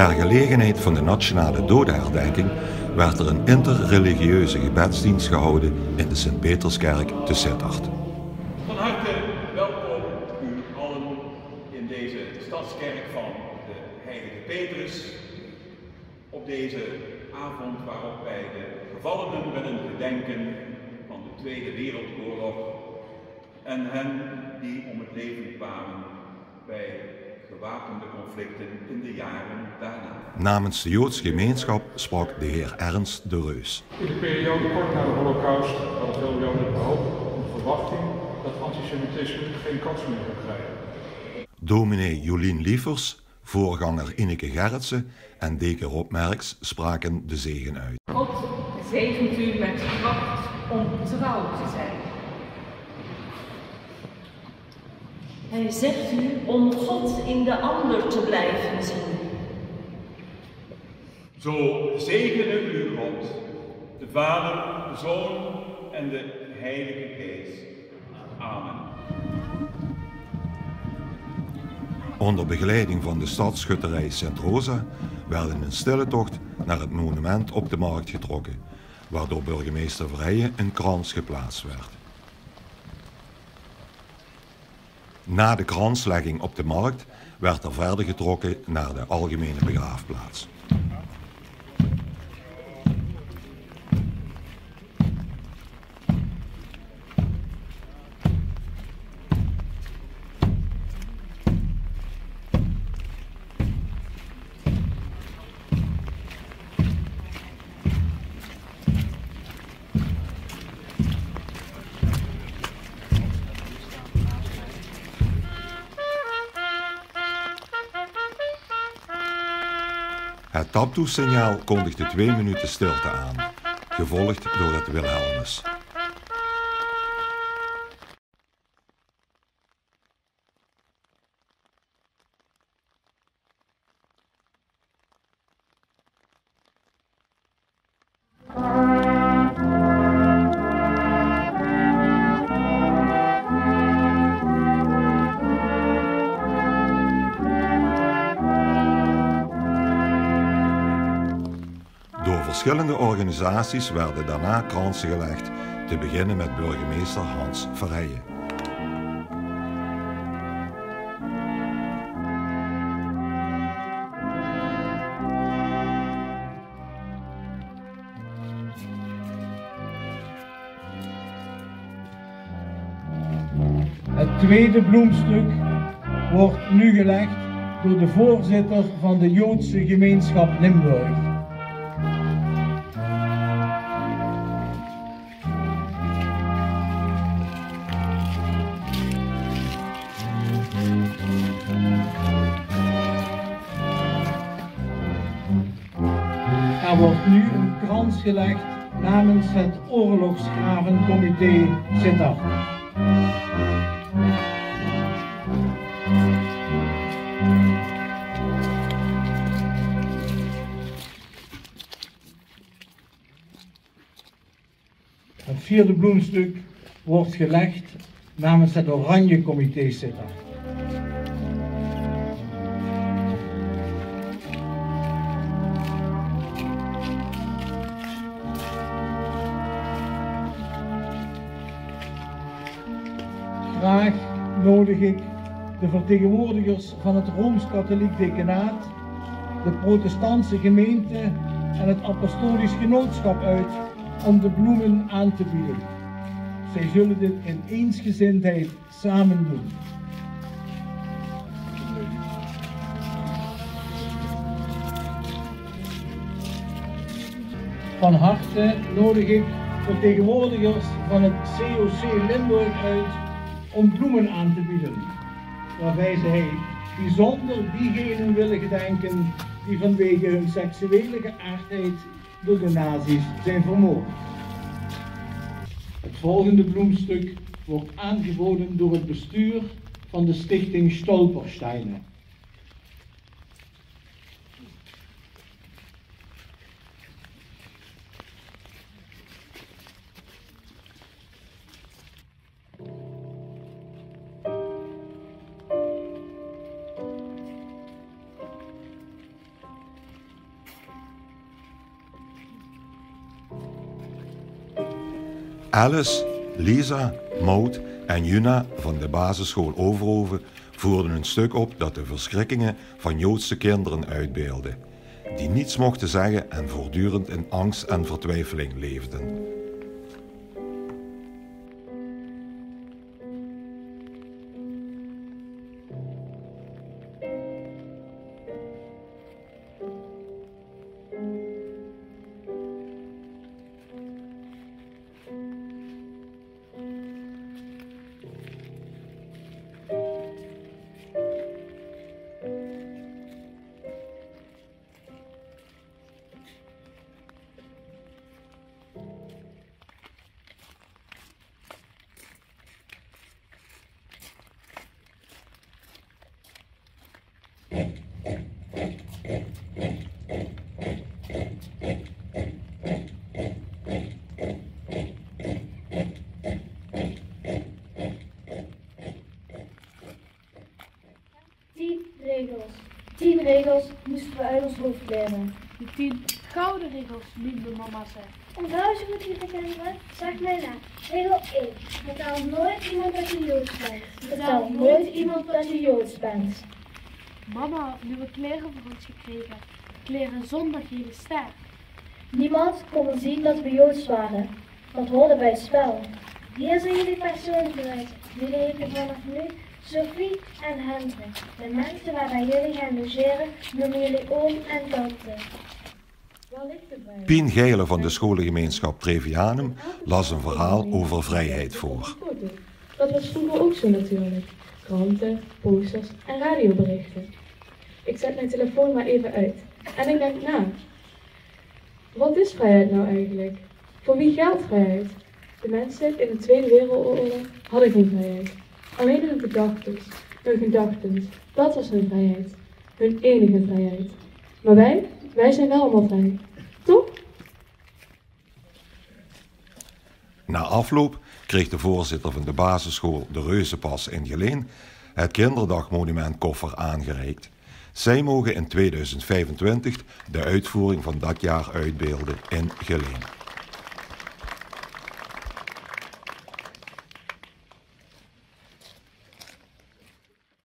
Ter gelegenheid van de nationale dodenherdenking werd er een interreligieuze gebedsdienst gehouden in de Sint-Peterskerk te Sittard. Van harte welkom u allen in deze stadskerk van de Heilige Petrus. Op deze avond waarop wij de gevallenen willen gedenken van de Tweede Wereldoorlog en hen die om het leven kwamen bij gewapende conflicten in de jaren daarna. Namens de Joodse gemeenschap sprak de heer Ernst de Reus. In de periode kort na de holocaust hadden veel Joden de hoop en de verwachting dat antisemitisme geen kans meer zou krijgen. Dominee Jolien Lievers, voorganger Ineke Gerritsen en deken Rob Merks spraken de zegen uit. God zegent u met kracht om trouw te zijn. Hij zegt u om God in de ander te blijven zien. Zo zegene u God, de Vader, de Zoon en de Heilige Geest. Amen. Onder begeleiding van de stadsschutterij Sint Rosa werd in een stille tocht naar het monument op de markt getrokken, waar door burgemeester Verheijen een krans geplaatst werd. Na de kranslegging op de markt werd er verder getrokken naar de algemene begraafplaats. Het taptoe-signaal kondigde twee minuten stilte aan, gevolgd door het Wilhelmus. Door verschillende organisaties werden daarna kransen gelegd, te beginnen met burgemeester Hans Verheijen. Het tweede bloemstuk wordt nu gelegd door de voorzitter van de Joodse gemeenschap Limburg. Er wordt nu een krans gelegd namens het oorlogsgravencomité Sittard. Het vierde bloemstuk wordt gelegd namens het Oranje Comité Sittard. Nodig ik de vertegenwoordigers van het Rooms-Katholiek Dekenaat, de Protestantse gemeente en het Apostolisch Genootschap uit om de bloemen aan te bieden. Zij zullen dit in eensgezindheid samen doen. Van harte nodig ik vertegenwoordigers van het COC Limburg uit om bloemen aan te bieden, waarbij zij bijzonder diegenen willen gedenken die vanwege hun seksuele geaardheid door de nazi's zijn vermoord. Het volgende bloemstuk wordt aangeboden door het bestuur van de stichting Stolpersteinen. Alice, Lisa, Maud en Juna van de basisschool Overhoven voerden een stuk op dat de verschrikkingen van Joodse kinderen uitbeelde, die niets mochten zeggen en voortdurend in angst en vertwijfeling leefden. Tien regels. Tien regels moesten we uit ons hoofd leren. De tien gouden regels, lieve mama zei. Onthoud ze goed lieve kinderen. Zeg mij na. Regel 1. Vertel nooit iemand dat je Joods bent. Vertel nooit iemand dat je Joods bent. Mama had nieuwe kleren voor ons gekregen. Kleren zonder gele ster. Niemand kon zien dat we Joods waren. Dat hoorde bij het spel. Hier zijn jullie persoonsbewijs. Jullie heten vanaf nu Sophie en Hendrik. De mensen waarbij jullie gaan logeren noemen jullie oom en tante. Pien Geilen van de scholengemeenschap Trevianum las een verhaal over vrijheid voor. Dat was vroeger ook zo natuurlijk. Kranten, posters en radioberichten. Ik zet mijn telefoon maar even uit en ik denk na. Wat is vrijheid nou eigenlijk? Voor wie geldt vrijheid? De mensen in de Tweede Wereldoorlog hadden geen vrijheid. Alleen hun gedachten. Hun gedachten. Dat was hun vrijheid. Hun enige vrijheid. Maar wij, wij zijn wel allemaal vrij. Toch? Na afloop kreeg de voorzitter van de basisschool de Reuzenpas in Geleen het kinderdagmonumentkoffer aangereikt. Zij mogen in 2025 de uitvoering van dat jaar uitbeelden in Geleen.